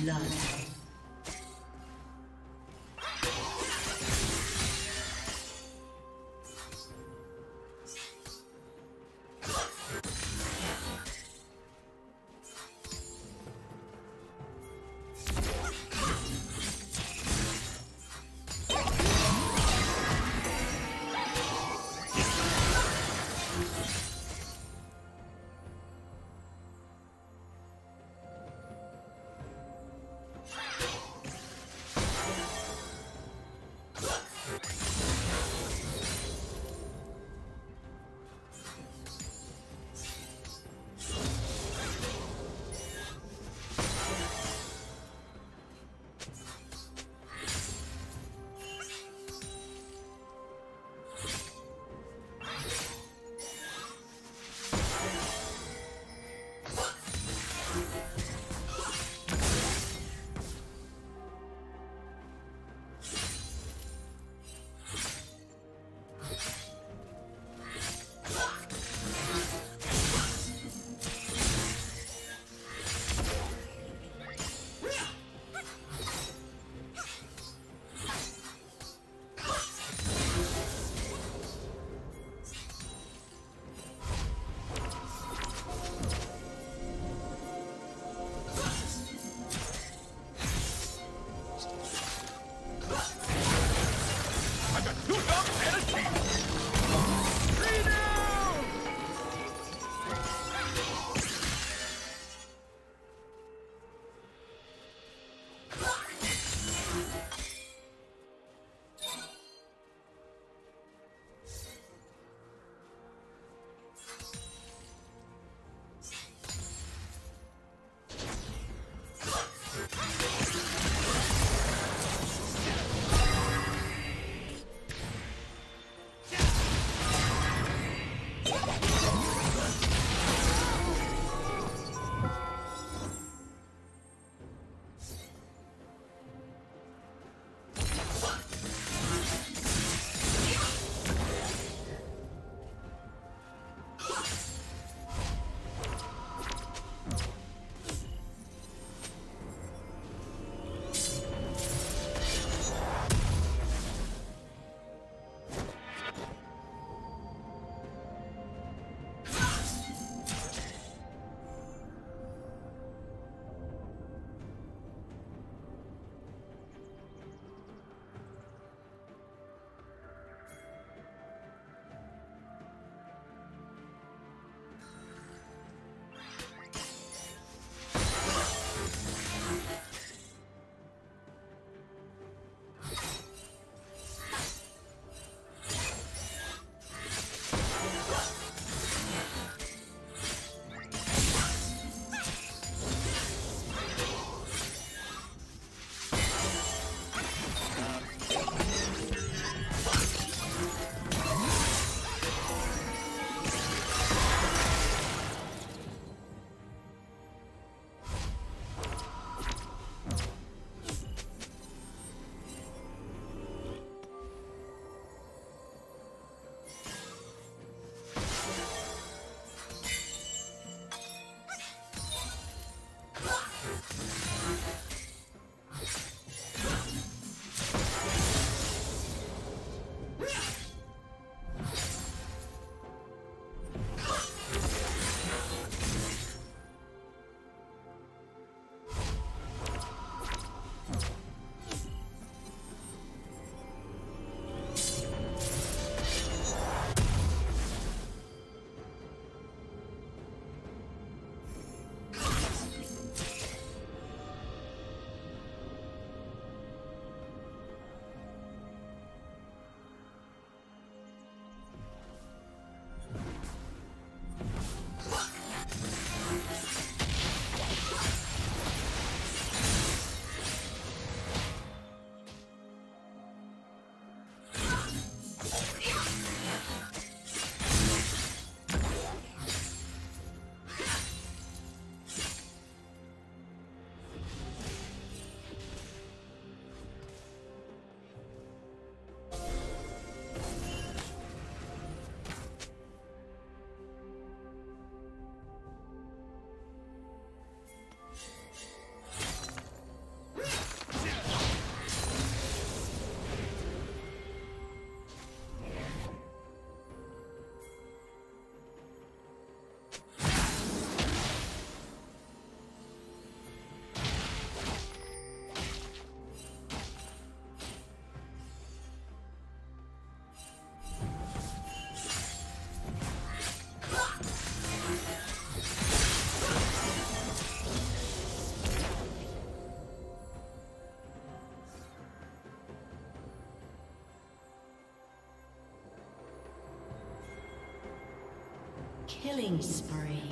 blood. Killing spree.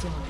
destroyed.